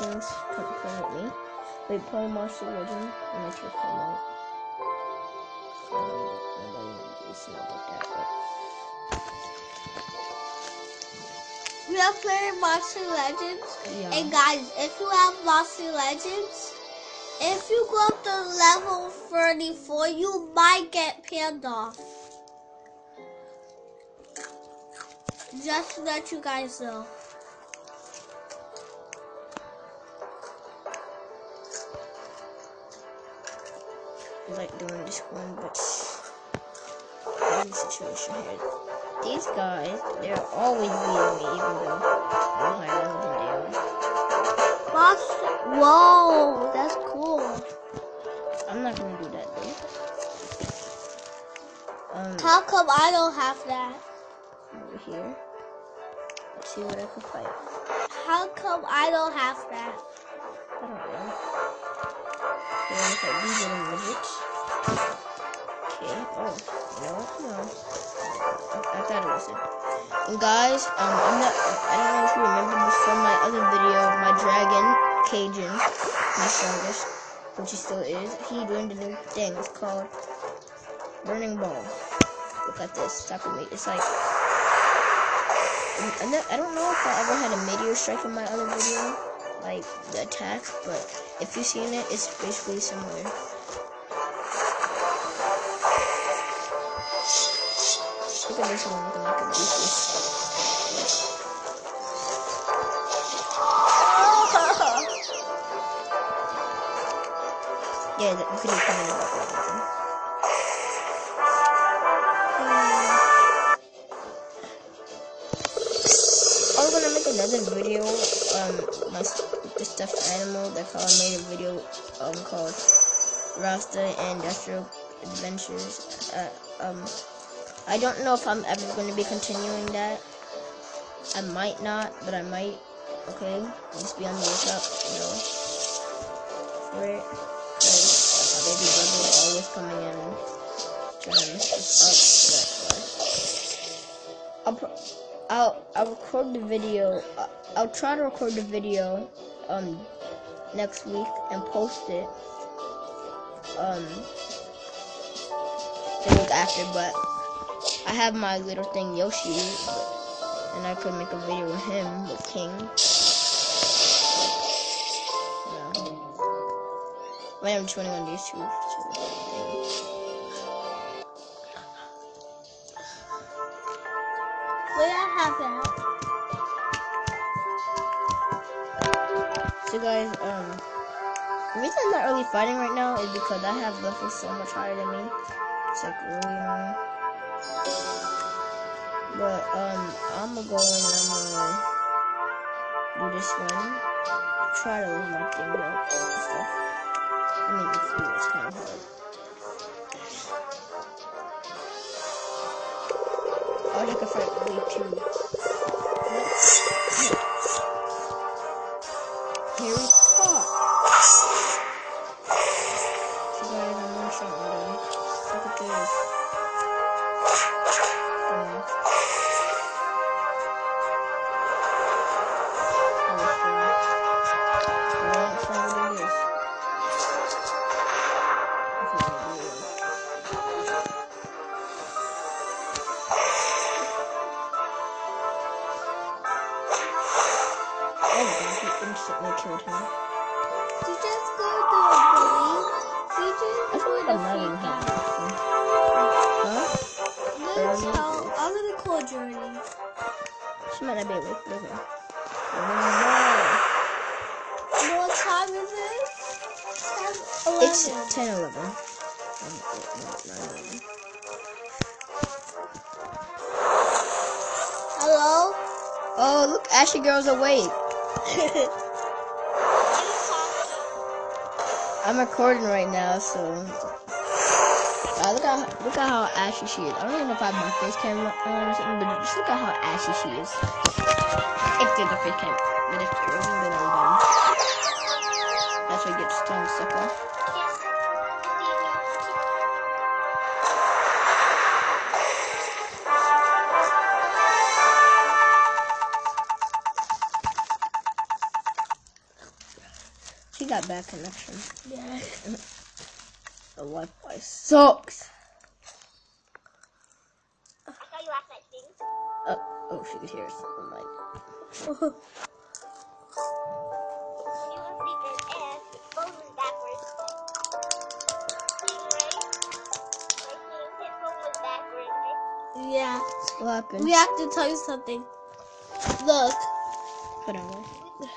Legends currently. Wait, play Martial Legends. I'm not sure promote. So, nobody really know about that, but. We are playing Monster Legends. Yeah. And guys, if you have Monster Legends, if you go up to level 34, you might get panned off. Just to let you guys know. Like doing this one, but the situation here. These guys, they're always beating me, even though I'm higher level than they are. Monster. Whoa, that's cool. I'm not gonna do that though. Um, How come I don't have that? over here. Let's see what I can fight. How come I don't have that? I don't know. Okay, look at these little midgets. Okay. Oh, no, no. I, I thought it was it. And guys, um, I'm not. I don't know if you remember this from my other video, my dragon, Cajun, my strongest, which he still is. He doing a new thing. It's called Burning Ball. Look at this. Type of meat. It's like. I don't know if I ever had a meteor strike in my other video, like the attack, but if you've seen it, it's basically similar. One, my goofy. Yeah, in the background. I'm gonna make another video, um, my stuffed animal. That's how I made a video, um, called Rasta and Industrial Adventures. Uh, um, I don't know if I'm ever going to be continuing that. I might not, but I might. Okay, just be on the lookout, you know, for it. 'Cause my baby brother is always coming in trying to mess up. So that's why. I'll, pro- I'll I'll record the video. uh, I'll try to record the video um next week and post it um the week after. But I have my little thing Yoshi, but, and I could make a video with him with King. Yeah. I'm just running on these two. so, Wait, I have that. So guys, um, the reason I'm not really fighting right now is because I have levels so much higher than me. It's like really annoying. But um, I'm gonna go and I'm gonna do this one. Try to learn my and stuff. I mean, it's, it's kind of hard. Oh, you can fight way too. She might not be awake. Look at her. You know what time is it? It's 11. 10 11. Um, no, not 11. Hello? Oh, look, Ashley Girl's awake. I'm recording right now, so. Uh, look at look at how ashy she is. I don't even know if I have my face camera on or something, but just look at how ashy she is. If there's a face cam, but if there isn't, then I'm done. That's why I get time to suck off. She got bad connection. Yeah. The sucks. I uh, saw you last night, Steve. Oh, she could hear us. My. You were sleeping and the phone was backwards. Steve, right? Right, Steve? His phone was backwards, right? Yeah. What happened? We have to tell you something. Look. Put on. wait.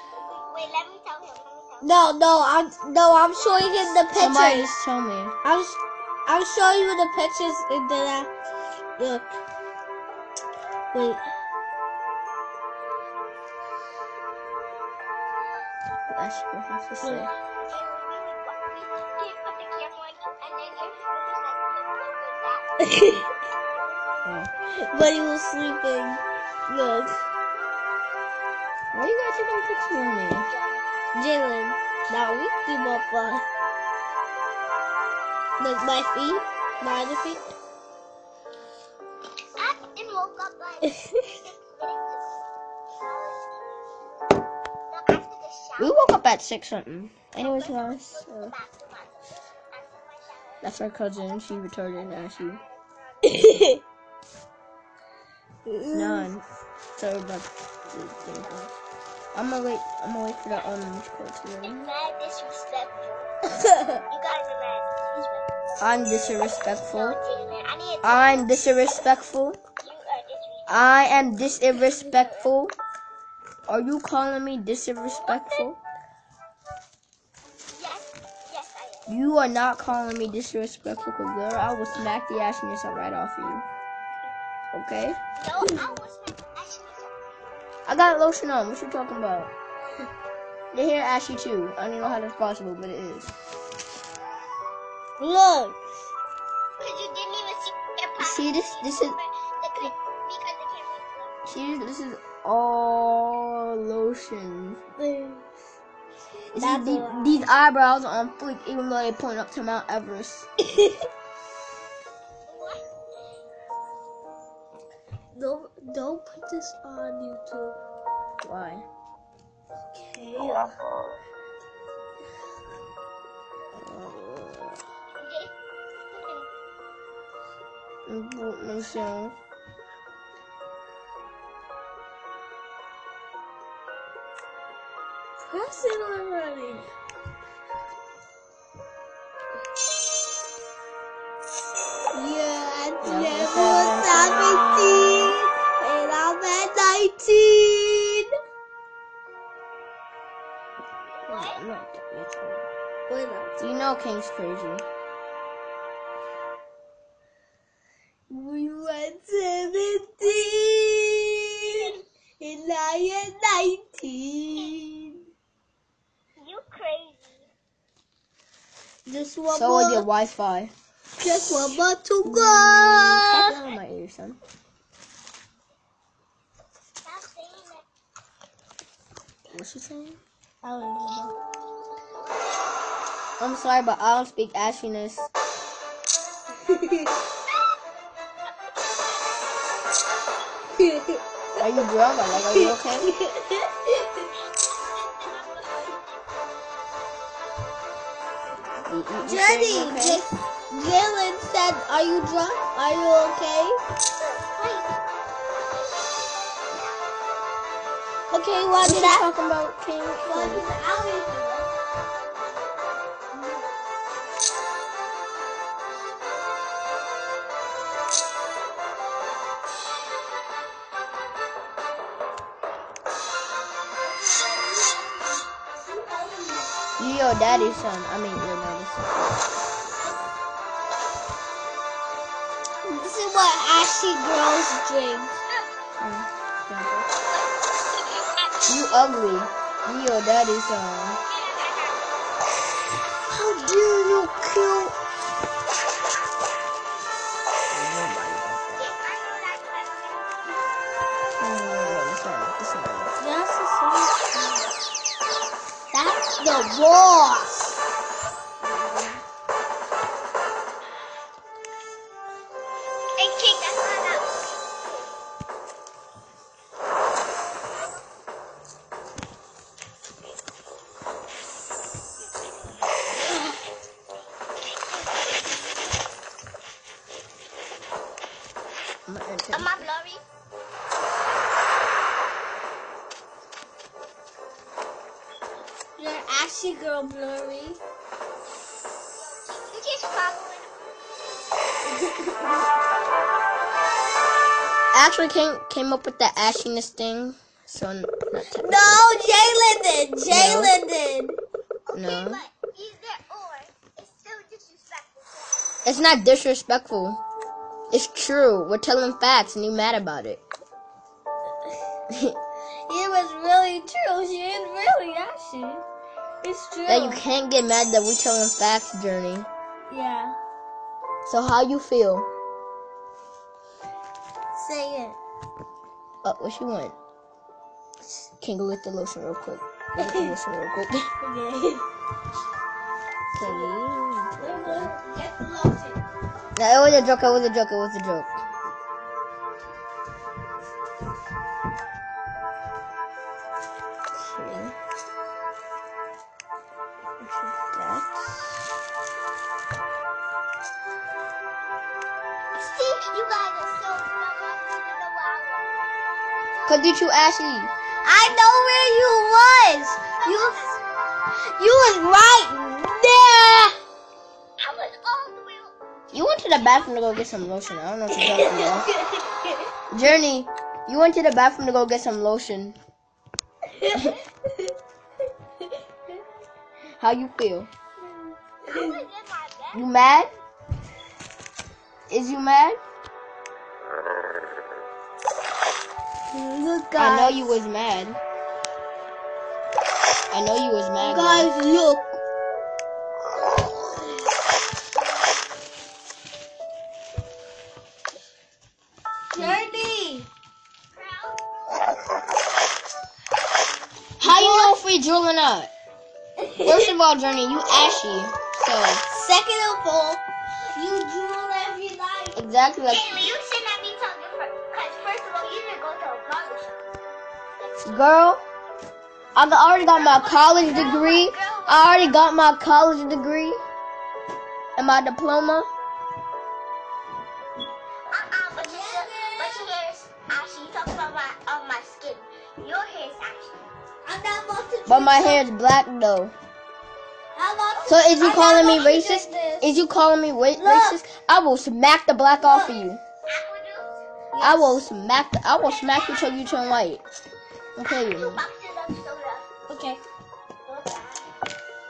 Wait, let me tell him. Let me tell him. No, no, I'm no, I'm showing him the picture. Somebody pictures. just told me. I'm sh- I'm showing you the pictures and then I look. Wait. What you have to say? The the but he was sleeping. Look. Why you guys taking pictures of me? Jaylen. Now we keep up uh Look my feet. My other feet. I and woke up like six minutes ago. No, I took a shower. We woke up at six something. Anyways, guys, Go to the bathroom. I took my that's our cousin. She retarded and she none. Sorry about the thing. I'm gonna wait. I'm gonna wait for the um call to It's mad disrespectful. You guys are mad disrespectful. I'm disrespectful. I need to I'm disrespectful. you are disrespectful. I am disrespectful. Are you calling me disrespectful? Yes, yes, I am. You are not calling me disrespectful, 'cause girl, I will smack the ashiness right off of you. Okay? No, I was not actually I got lotion on. What you talking about? They hear ashy too. I don't even know how that's possible, but it is. Look. Because you didn't even see your See, this- this is- The, ca- because the camera was See, this is all lotion. This is That's the- these eyebrows are on fleek, even though they point up to Mount Everest. Don't don't put this on YouTube. Why? Okay. I'm at 19. I'm not that much. Wait up. You know King's crazy. Just one So more. with your Wi-Fi. Just one more to Stop go. on my ear, son. Stop. What's she saying? I don't know. I'm sorry, but I don't speak ashiness. Are you drunk? Like, are you okay? Jenny, you okay? J- Jaylen said, "Are you drunk? Are you okay?" Okay, what What did you I? talking about, King? Daddy's son. I mean, your daddy's son. This is what ashy girls drink. Mm, yeah. You ugly. You your daddy's son. How dare you? The boss. Girl blurry. Following. I actually came came up with that ashiness thing. So not. No, Jaylen did. Jaylen did. no, But either or, it's disrespectful. it's not disrespectful. It's true. We're telling facts, and you mad about it. It was really true. She is really ashy. It's true. that you can't get mad that we're telling facts, Journey. Yeah. So how you feel? Say it. Uh, what you want? Can go get the lotion real quick. Get the lotion real quick. Okay. Okay. Get the lotion. No, it was a joke. It was a joke. It was a joke. You guys are so dumb. I don't even know where I you too ashy. I know where you was. You, you was right there. I was all the way. You went to the bathroom to go get some lotion. I don't know what you're talking about. Journey, you went to the bathroom to go get some lotion. How you feel? I was in my bed. You mad? Is you mad? Look, I know you was mad. I know you was mad. Guys, look. Journey. How you know if we or not? First of all, Journey, you ashy. So Second of all, you drool every night. exactly like girl. I already got my college degree. I already got my college degree and my diploma. Uh-uh, but your, hair is ashy. Talking about my, of my skin. Your hair is ashy. I'm not about But my hair is black though. I'm about to- So is you calling me not about to racist? Is you calling me wa- Look. racist? I will smack the black off of you. I will smack. The, I will smack you till you turn white. You. boxes of soda. Okay.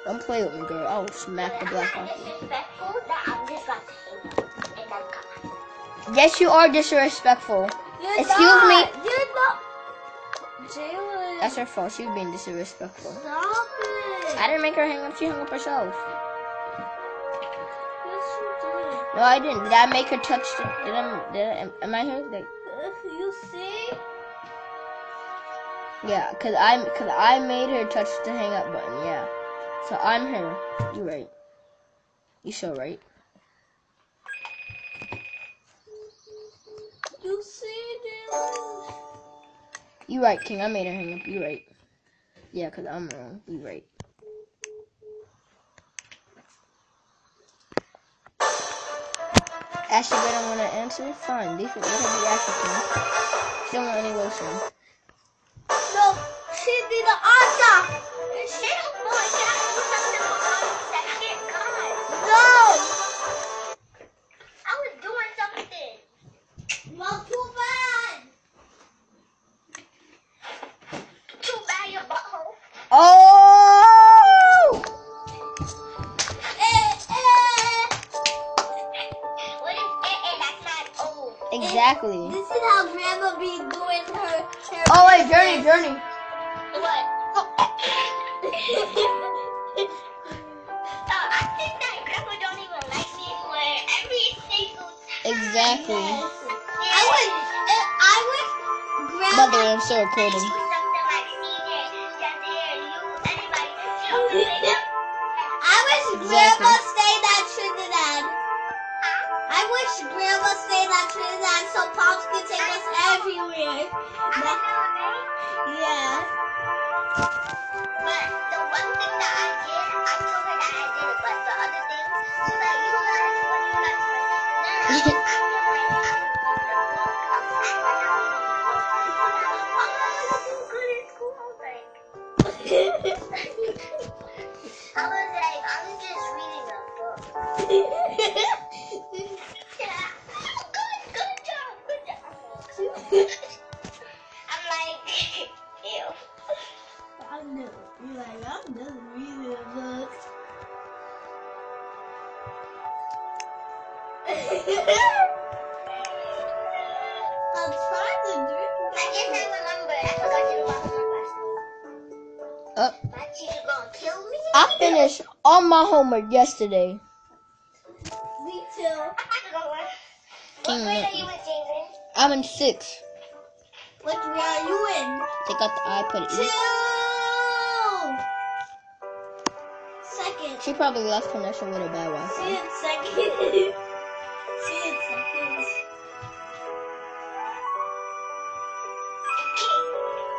Don't play with me, girl. I will smack the black off you. disrespectful that I'm just about to hang up. And I'm gone. Yes, you are disrespectful. You're Excuse not. me. You're not. Jaylen. That's her fault. She was being disrespectful. Stop it. I didn't make her hang up. She hung up herself. Yes, you did. No, I didn't. Did I make her touch? The, did I? Did I? Am, am I her? Like, You see? Yeah, cause I, cause I made her touch the hang up button. Yeah. So I'm her. You right. You so right. You see, Jaylen? You right, King. I made her hang up. You right. Yeah, cause I'm wrong. You right. Ashley don't want to answer. Fine. Let her be Ashley King. She don't want any lotion. Oh. Exactly. This is how Grandma be doing her. her Oh wait, Journey, Journey. What? Oh. Uh, I think that grandma don't even like me anyway. Every single time. Exactly. I would. eh, I would. By the way, I'm still recording. Something like CJ, Jazir, you, anybody. She don't really know. I wish Grandma stayed at Trinidad. I wish Grandma stayed at Trinidad so Pops could take us everywhere. I don't know, right? Yeah. But the one thing that I did, I told her that I did it, but the other she oh, was like, you. Then I I'm good in school. Was like, I was like, I'm just reading a book. yeah. Oh, good, good job, good job. I'm trying to drink. I guess I remember. I forgot to do my homework last night. Uh, My teacher gonna kill me? I finished all my homework yesterday. Me too. what grade are you in, Jason? I'm in six. Which grade are you in? Take out the iPad. Two. She probably lost connection with a bad She Wi-Fi. in second. she in second.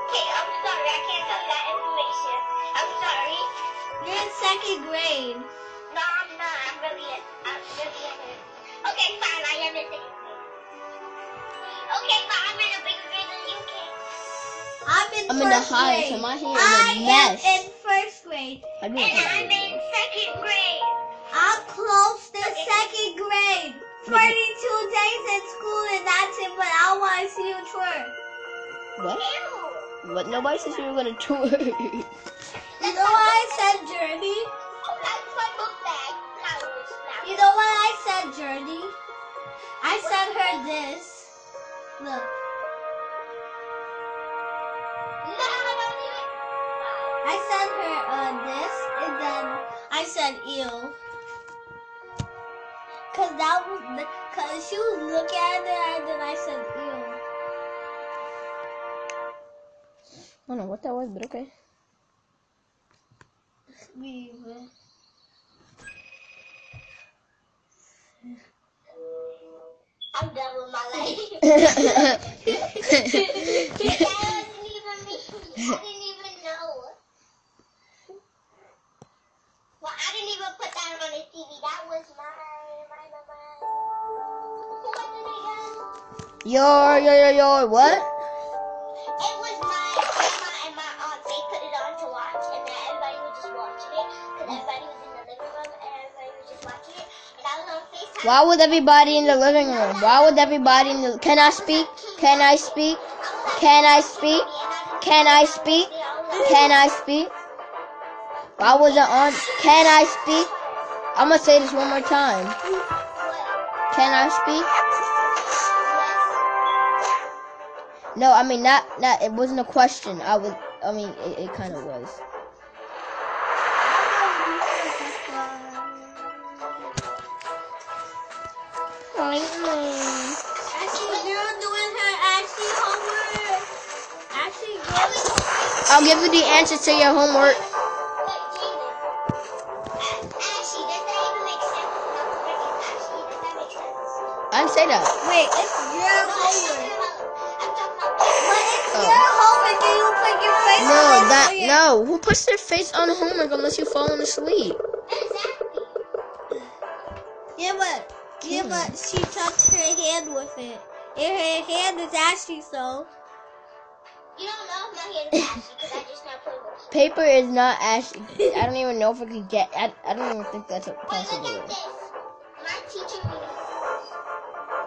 Okay, I'm sorry. I can't tell you that information. I'm sorry. You're in second grade. No, I'm not. I'm really in. I'm really in. Okay, fine. I am in second grade. Okay, but I'm in a bigger grade than you, King. I'm in I'm in the first highest, grade. so my hair is I a mess. am in first grade. I do And I'm in 42 days in school and that's it, but I want to see you twerk. What? Ew. What? Nobody said you were gonna tour. You know what I said, Journey? Oh, that's my book bag. You know what I said, Journey? I sent her this. Look, No, don't do. I sent her uh, this, and then I said ew. Cause that was, the, cause she was looking at it, and then I said ew. I don't know what that was, but okay. Me. I'm done with my life. that wasn't even me. I didn't even know. Well, I didn't even put that on the TV. That was my, your, your, your, your, what? It was my grandma and my aunt. They put it on to watch, and then everybody was just watching it. Because everybody was in the living room, and everybody was just watching it. And I was on FaceTime. Why would everybody in the living room? Why would everybody in the? Can I speak? Can I speak? Can I speak? Can I speak? Can I speak? Why was it on? Can I speak? I'm gonna say this one more time. Can I speak? No, I mean not not. It wasn't a question. I was. I mean, it, it kind of was. I'll give you the answer to your homework. I didn't say that. Wait, it's your homework. Oh. your homework and you put your face No, on that your- no. Who puts their face on homework unless you're falling asleep? Exactly. Yeah, but yeah, but she touched her hand with it. And her hand is ashy, so You don't know if my hair is Ashley because I just now put it. Paper is not ashy. I don't even know if I could get. I, I don't even think that's a Wait, look possible. at this. My teacher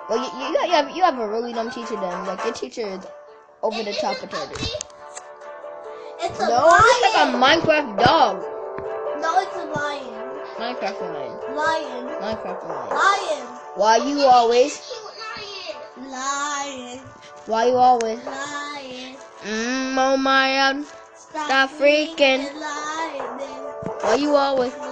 Well, you, you, you have you have a really dumb teacher then. Like your teacher is over the top ugly? it's a No, it's like a. Minecraft dog. no, it's a lion. Minecraft lion. Lion. Minecraft lion. Lion. Why you always? Lion. Lion. Why you always? Lion. Mmm, oh my god. Stop, Stop freaking. Lion. Why you always?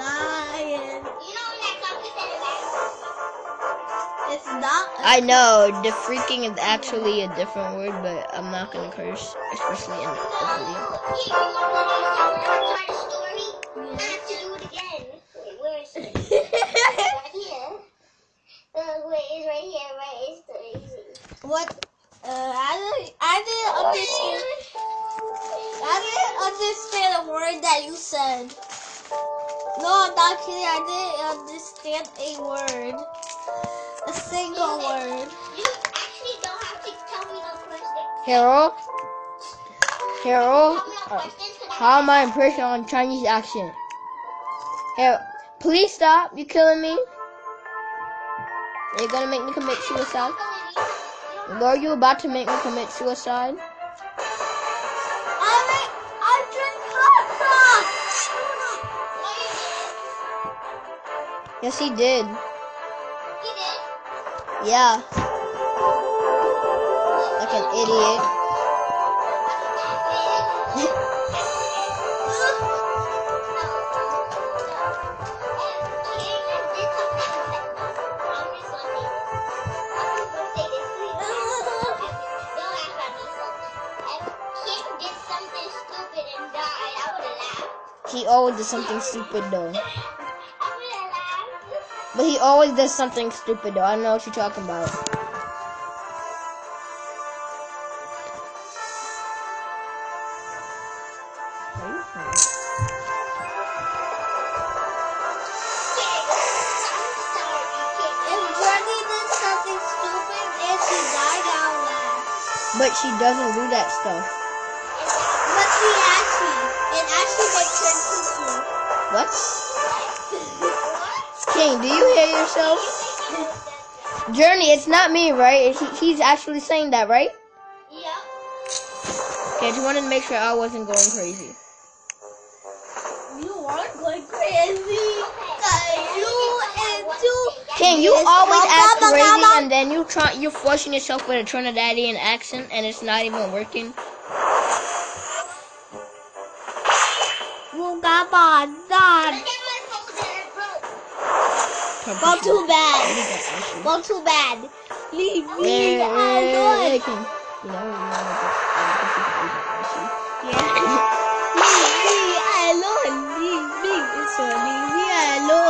Not. I know the freaking is actually a different word, but I'm not gonna curse, especially in the video. Here, you want to try the story? I have to do it again. Wait, where is it? right here. Uh, wait, it's right here, right? It's the easy. what? Uh, I didn't. I didn't understand. I didn't understand a word that you said. No, I'm not kidding. I didn't understand a word a single word. You actually don't have to tell me no. Carol? Carol? Uh, how am I impressed on Chinese action? Carol, please stop. You're killing me? You're gonna make me commit suicide? Are you about to make me commit suicide? Yes, he did. Did. Yeah. Like an idiot. Don't laugh at me so King did something stupid and died, I would've laughed. He always does something stupid though. But he always does something stupid though. I don't know what you're talking about. If Journey did something stupid and she died, I'll laugh. But she doesn't do that stuff. But she actually, it actually makes her cuckoo. What? Do you hear yourself? Journey, it's not me, right? He, he's actually saying that, right? Yeah. Okay, I just wanted to make sure I wasn't going crazy. You are going crazy. Cause you and two. King, you always act crazy and then you try you're forcing yourself with a Trinidadian accent and it's not even working. Muga bandan. Too bad. Well, too bad. Leave me alone. King. You know, you know, Yeah. Leave me alone. Leave me. So leave me alone.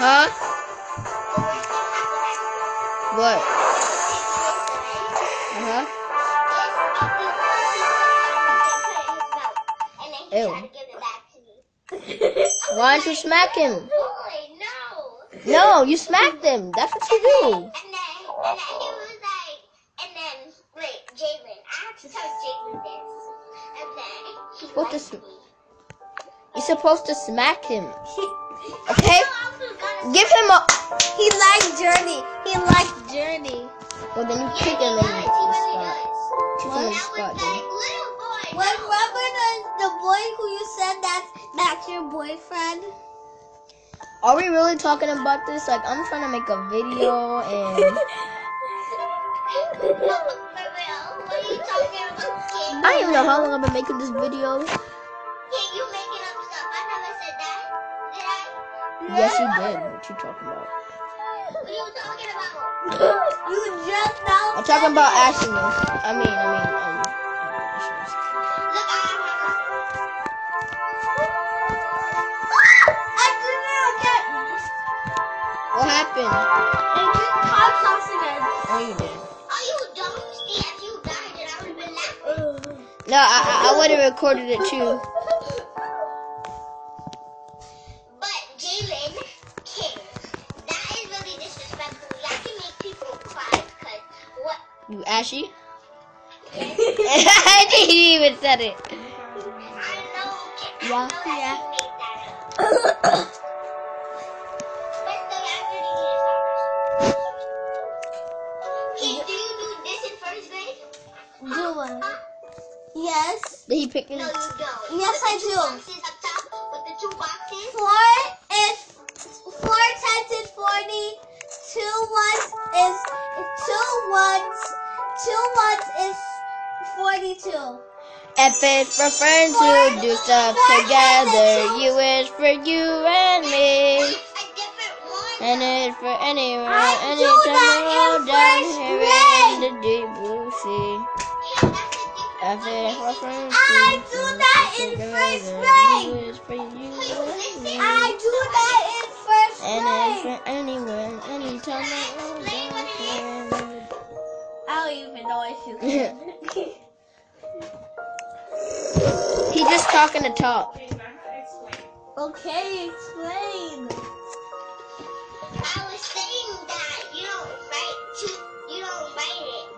Huh? What? Why don't you smack him? no. No, you smacked him. That's what you do. And then, and then he was like, and then, wait, Jaylen. I have to tell Jaylen this. And then he What liked the me. You're supposed to smack him. Okay? know I was gonna Give him a. He liked Journey. He liked Journey. Well, then you Yeah, kick him in the spot. Kick him in the spot, dude. little boy. Boy who you said that's that's your boyfriend? Are we really talking about this? Like, I'm trying to make a video and. No, for real. What are you talking about, kid? I don't even know how long I've been making this video. Kid, you making up stuff. I never said that. Did I? Yes, you did. What you talking about? What are you talking about? You just now. I'm talking about. Ashlyness. I mean, I mean, um, Ashlyness. Happened? You hot sauce again. Oh, you did. Are you dumb? See, if you died, I would have been laughing. No, I, I, I would have recorded it too. But Jaylen, kid, that is really disrespectful. Y'all can make people cry because what? You Ashy? I think he even said it. I know, I know that yeah. he pick his? No, you don't. Yes, With I do. Boxes up top with the two boxes. Four is four times is forty. Two ones is two ones. Two ones is forty-two. F is for friends who do stuff together. U is for you and me. A different one. And it for anyone, anytime that we're all down here in the deep blue sea. Kid, that's a F different is one. for friends I do that in first grade. is for you and. I do that in first And it's grade. for anyone, anytime we're all down. I don't even know if you can. He just talking to talk. okay, explain. I was saying that you don't write two, you don't write it.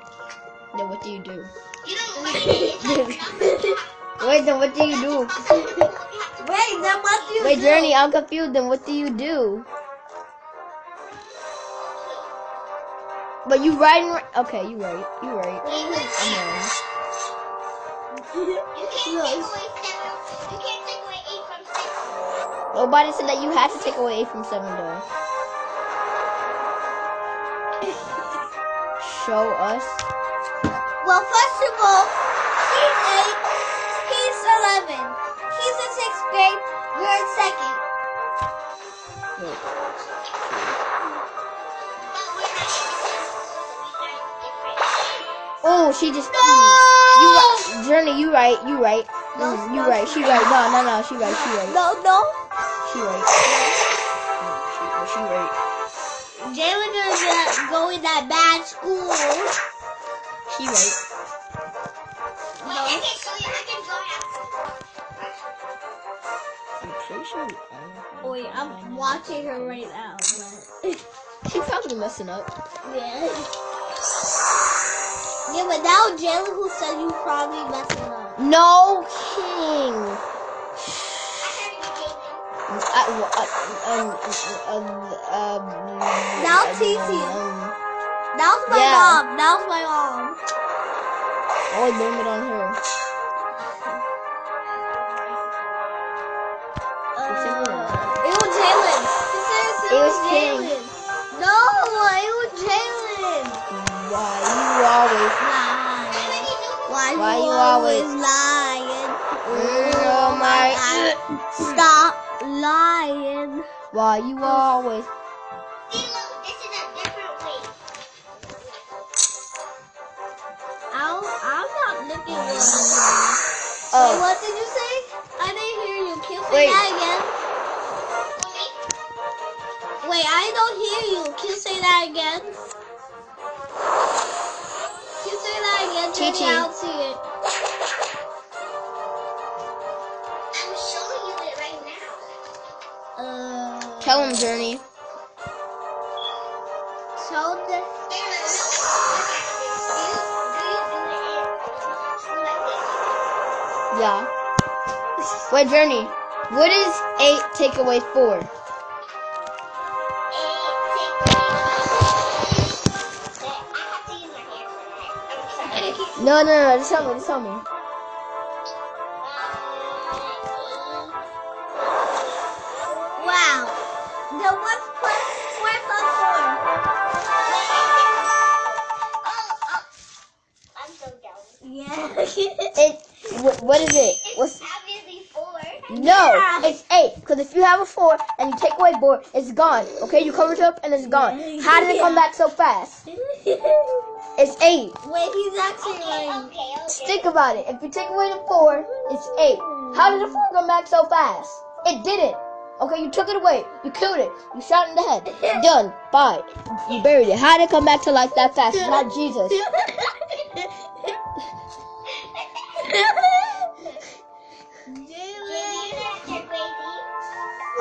Then what do you do? Wait, then what do you do? Wait, then what do you Wait, do? Journey, I'm confused. Then what do you do? But you writing? ri- Okay, you right. You right. I'm wrong. You can't take away seven. You can't take away eight Nobody said that you had to take away eight from seven though. Show us. Well, first of all, she's eight, he's eleven. He's in sixth grade. We're in second. Wait. But we're not in the same school, so we learn different. Oh, she just. No! You right, Journey. You right. You right. No, Mm, you no, right. She right. No, no, no. She right. She right. No, no. She right. Mm, She, she right. Jaylen gonna go in that bad school. She right. Watching her right now. But... She probably messing up. yeah. Yeah, but now Jaylen who said you probably messing up. No king. I heard you, Jaden. Um, um, um, um, Now um, Titi. um, Now's my Yeah. mom. Now's my mom. I would blame it on her. Why, you you always lying? Oh my- Stop lying. Why you always? See, look, this is a different way. I'm, I'm not looking at oh. Wait, Oh, what did you say? I didn't hear you. Can you say Wait. that again? Wait, I don't hear you. Can you say that again? That again? Jenny? Chi-Chi. I don't see it. I'm showing you it right now. Uh, tell him, Journey. show the. Jaden, look, look at this. Do you, do you do it in, like this? Yeah. Wait, Journey. What is eight take away four? No, no, no. Just tell me. Just tell me. Wow. The what's plus four plus four? Yeah. It. wh- What is it? What's obviously four. No, it's eight. Because if you have a four and you take away four, it's gone. Okay, you cover it up and it's gone. How did it come back so fast? It's eight. Wait, he's actually Okay, lying. okay, okay. think about it. If you take away the four, it's eight. How did the four come back so fast? It didn't. Okay, you took it away. You killed it. You shot it in the head. Done. Bye. You buried it. How did it come back to life that fast? It's not Jesus. Maybe you're crazy.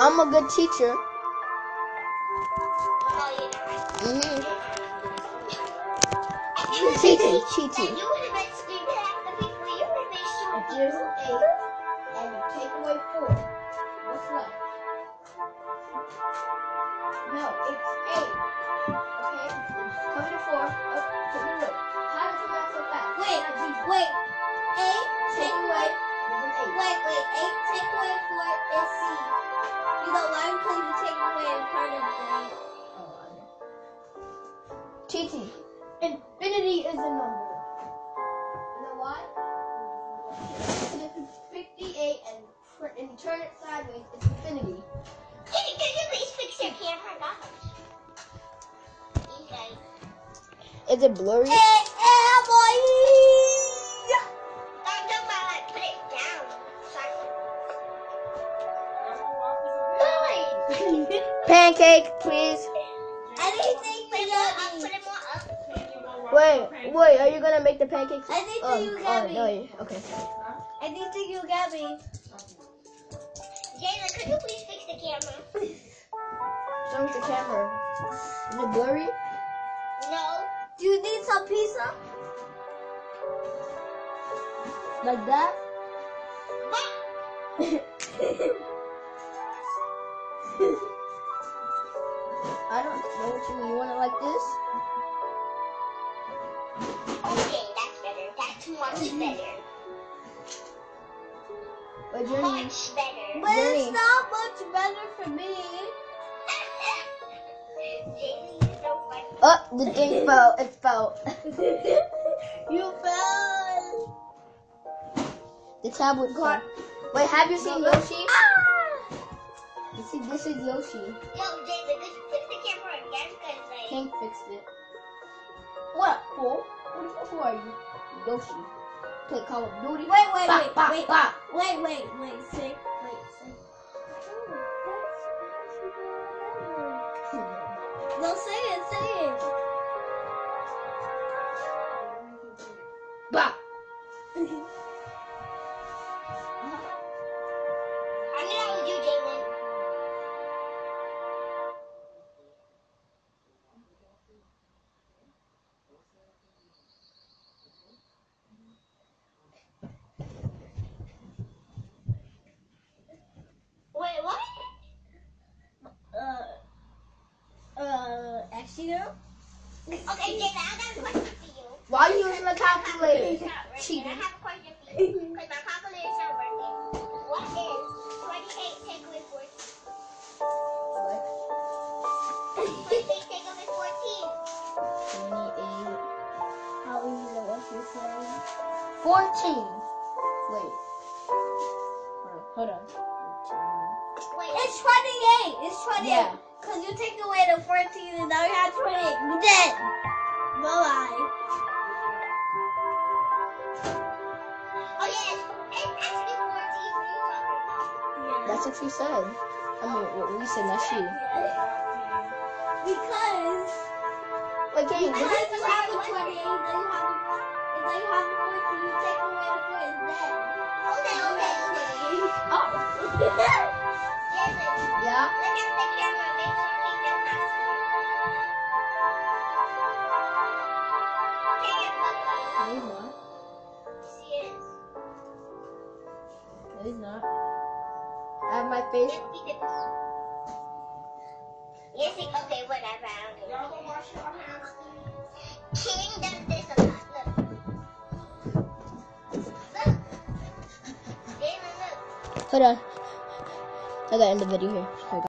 I'm a good teacher. Not. Mm-hmm. If you turn it sideways, it's infinity. Can you, can you please fix your camera, guys? Okay. Is it blurry? Oh boy. I'm talking about like put it down. Sorry. Pancake, please. Anything Put for it more up. Gabby. Put it more up. Wait, wait, are you gonna make the pancakes? I think Oh, you oh, Gabby. no, you- okay. Anything you Gabby. Jayla, could you please fix the camera? Show me the camera. Is it blurry? No. Do you need some pizza? Like that? I don't know what you mean. You want it like this? Okay, that's better. That's much better. A journey. Much better. But Journey. it's not much better for me. Jamie, you're so funny. Oh, the thing fell. It fell. you fell. The tablet fell. Wait, have you seen Go, go. Yoshi? Ah! You see, this is Yoshi. Yo, Jamie, could you fix the camera again? Cause like, Hank fixed it. What, fool? Who, the- who are you? Yoshi. Play Call of Duty. Wait, wait, Bop, wait, bop, wait, bop. wait, wait, wait, say, wait, It's 28. It's 28. Yeah. Because you take away the 14 and now you have 28. You dead. Bye-bye. oh yeah, it's, it's actually 14. What you? Yeah. That's what she said. I mean, what we said, not she. Because Wait, can you because do it? you have a 28, then you have a, and then you have a 14, you take away the 4 is dead. Okay, okay, okay. Oh. Yeah? look at the camera. Not he's not. I have my face. Okay, whatever. Hold on. I gotta end the video here.